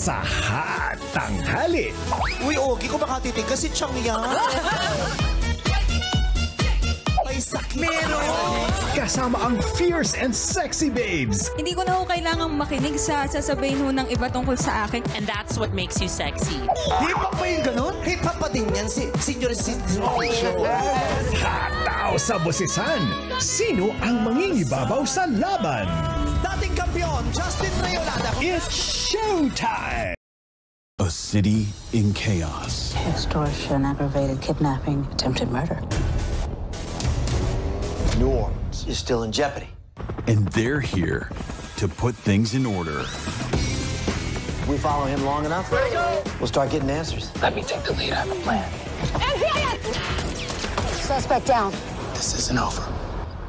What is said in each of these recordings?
sa Hot Tanghali. Uy, Ogie, kung makatitig kasi siyang yan. May sakit. Meron. Kasama ang fierce and sexy babes. Hindi ko na ho kailangang makinig sa sasabihin ho ng iba tungkol sa akin. And that's what makes you sexy. Hip-hop pa yung ganun? Hip-hop pa din yan, si Senior Citizen. Hataw sa busisan. Sino ang mangingibabaw sa laban? Dating kampiyon, Justin Rayolada. It's showtime! A city in chaos. Extortion, aggravated kidnapping, attempted murder. New Orleans is still in jeopardy. And they're here to put things in order. We follow him long enough, we'll start getting answers. Let me take the lead. I have a plan. NCIS! Suspect down. This isn't over.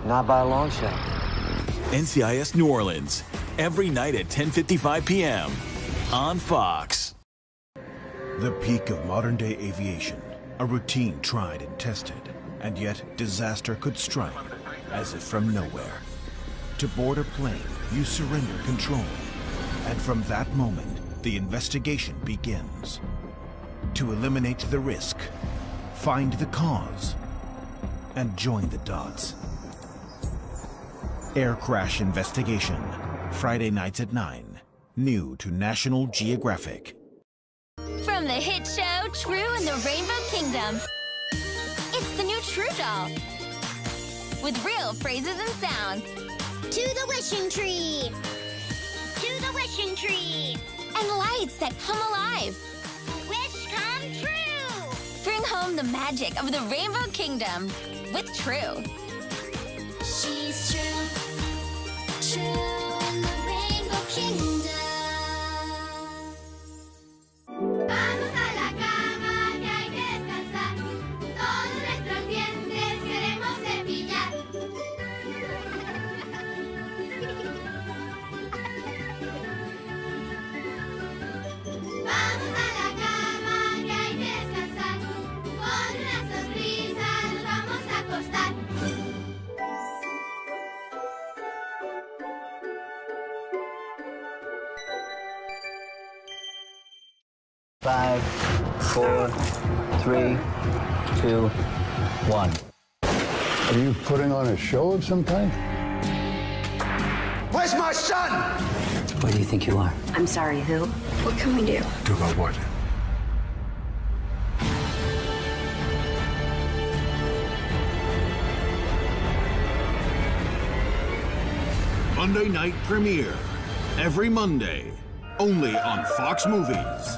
Not by a long shot. NCIS New Orleans. Every night at 10:55 p.m. on Fox. The peak of modern day aviation, a routine tried and tested, and yet disaster could strike as if from nowhere. To board a plane, you surrender control, and from that moment, the investigation begins. To eliminate the risk, find the cause, and join the dots. Air Crash Investigation, Friday nights at 9, new to National Geographic. From the hit show True and the Rainbow Kingdom. It's the new True doll. With real phrases and sounds. To the wishing tree. To the wishing tree. And lights that come alive. Wish come true. Bring home the magic of the Rainbow Kingdom with True. She's true. True Five, four, three, two, one. Are you putting on a show of some kind? Where's my son? Where do you think you are? I'm sorry, who? What can we do? Do about what? Monday night premiere. Every Monday. Only on Fox Movies.